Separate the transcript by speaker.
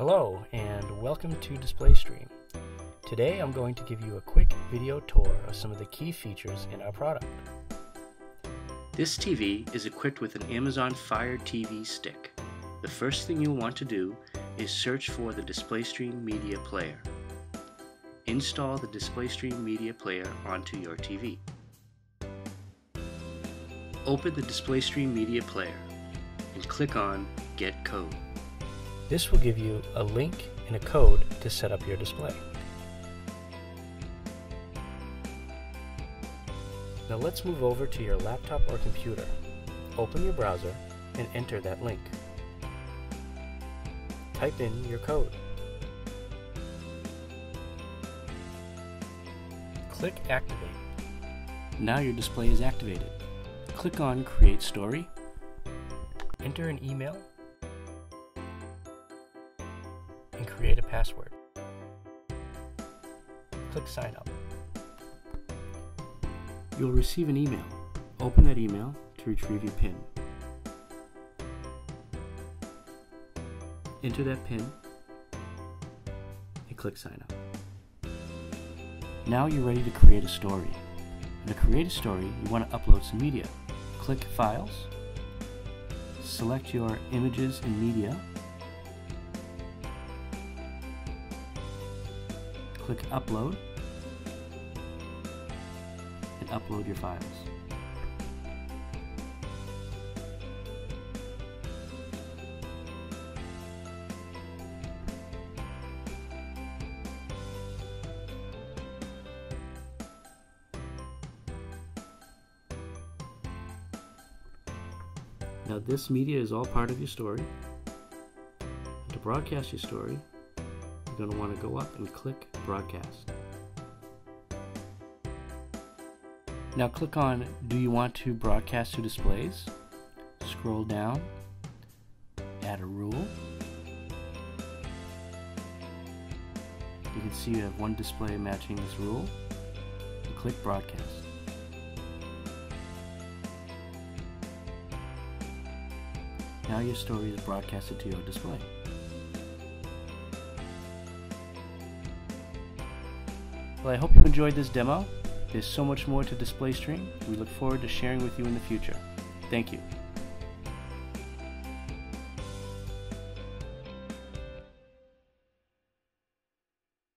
Speaker 1: Hello and welcome to DisplayStream. Today I'm going to give you a quick video tour of some of the key features in our product.
Speaker 2: This TV is equipped with an Amazon Fire TV stick. The first thing you'll want to do is search for the DisplayStream Media Player. Install the DisplayStream Media Player onto your TV. Open the DisplayStream Media Player and click on Get Code.
Speaker 1: This will give you a link and a code to set up your display. Now let's move over to your laptop or computer. Open your browser and enter that link. Type in your code. Click Activate.
Speaker 2: Now your display is activated. Click on Create Story.
Speaker 1: Enter an email and create a password. Click Sign Up.
Speaker 2: You'll receive an email. Open that email to retrieve your PIN. Enter that PIN and click Sign Up. Now you're ready to create a story. To create a story, you want to upload some media. Click Files, select your images and media, click Upload, and upload your files. Now this media is all part of your story. To broadcast your story, you're going to want to go up and click Broadcast. Now click on Do you want to broadcast to displays? Scroll down, add a rule. You can see you have one display matching this rule. And click Broadcast. Now your story is broadcasted to your display. Well, I hope you enjoyed this demo. There's so much more to DisplayStream. We look forward to sharing with you in the future. Thank you.